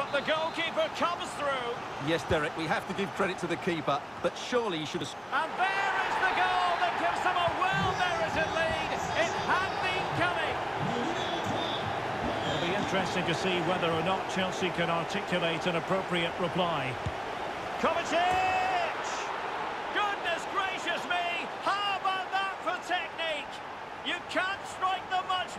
But the goalkeeper comes through. Yes, Derek, we have to give credit to the keeper, but surely he should have... And there is the goal that gives them a well-merited lead. It had been coming. It'll be interesting to see whether or not Chelsea can articulate an appropriate reply. Kovacic! Goodness gracious me! How about that for technique? You can't strike them much